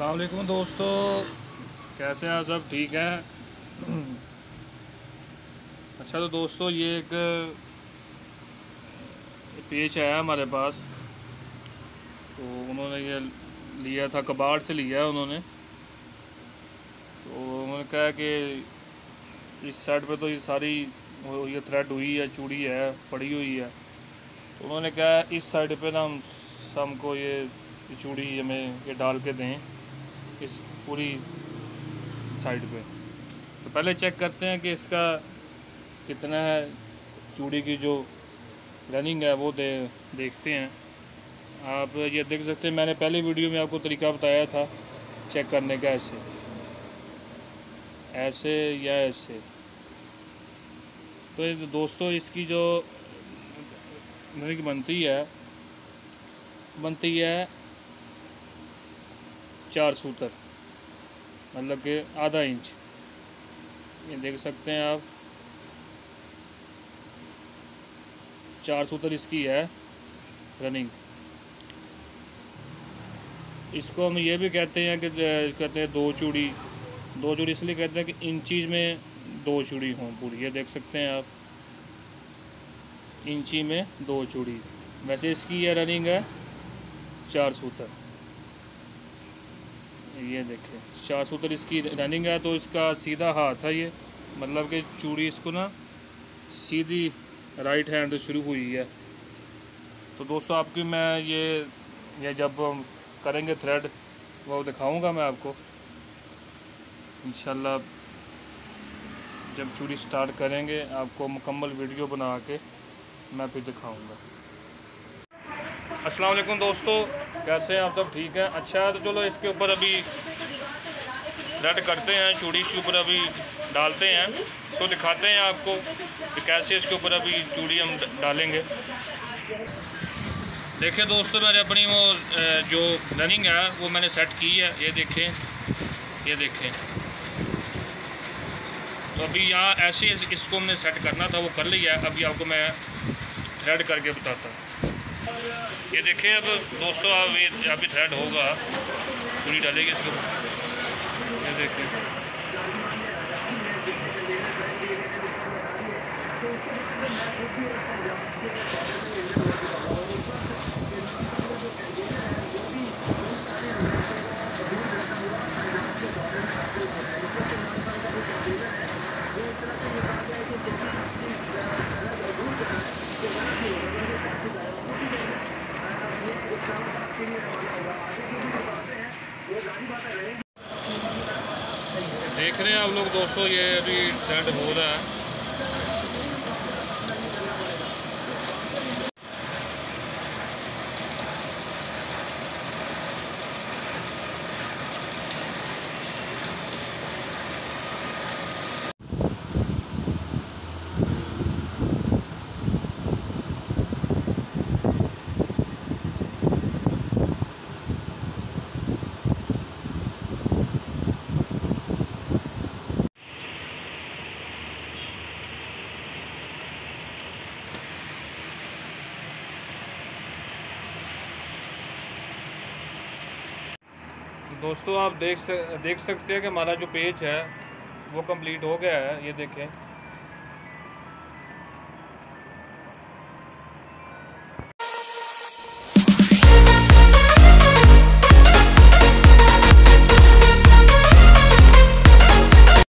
वालेकुम दोस्तों। कैसे हैं? सब ठीक हैं? अच्छा तो दोस्तों, ये एक पेच आया हमारे पास। तो उन्होंने ये लिया था, कबाड़ से लिया है उन्होंने। तो उन्होंने कहा कि इस साइड पे तो ये सारी, ये थ्रेड हुई है, चूड़ी है, पड़ी हुई है। तो उन्होंने कहा, इस साइड पे ना हम, हमको ये चूड़ी हमें ये डाल के दें। इस पूरी साइड पे। तो पहले चेक करते हैं कि इसका कितना है, चूड़ी की जो रनिंग है वो दे, देखते हैं। आप ये देख सकते हैं, मैंने पहले वीडियो में आपको तरीका बताया था चेक करने का ऐसे। ऐसे या ऐसे। तो दोस्तों, इसकी जो, बनती है बनती है चार सूतर मतलब कि आधा इंच। ये देख सकते हैं आप। चार सूतर इसकी है रनिंग इसको हम ये भी कहते हैं कि कहते हैं दो चूड़ी दो चूड़ी इसलिए कहते हैं कि इंचीज में दो चूड़ी हों पूरी। ये देख सकते हैं आप इंची में दो चूड़ी। वैसे इसकी ये रनिंग है, चार सूतर। ये देखिए चार सूत्र इसकी रनिंग है तो इसका सीधा हाथ है ये। मतलब कि चूड़ी इसको ना सीधी राइट हैंड शुरू हुई है। तो दोस्तों आपकी मैं ये ये जब करेंगे थ्रेड वो दिखाऊँगा मैं आपको। इंशाल्लाह जब चूड़ी स्टार्ट करेंगे, आपको मुकम्मल वीडियो बना के मैं फिर दिखाऊँगा। अस्सलाम वालेकुम दोस्तों, कैसे हैं आप सब? ठीक हैं? अच्छा है तो चलो इसके ऊपर अभी थ्रेड करते हैं, चूड़ी इसके ऊपर अभी डालते हैं। तो दिखाते हैं आपको कि कैसे इसके ऊपर अभी चूड़ी हम डालेंगे। देखिए दोस्तों, मैंने अपनी वो जो रनिंग है, वो मैंने सेट की है। ये देखें ये देखें। तो अभी यहाँ ऐसे इसको हमने सेट करना था, वो कर लिया है। अभी आपको मैं थ्रेड करके बताता हूँ। ये देखिए अब दोस्तों अभी अभी थ्रेड होगा। पूरी डालेगी इसको। ये देखिए देख रहे हैं आप लोग दोस्तों ये अभी ठंड हो रहा है। दोस्तों, आप देख सक देख सकते हैं कि हमारा जो पेज है, वो कंप्लीट हो गया है। ये देखें।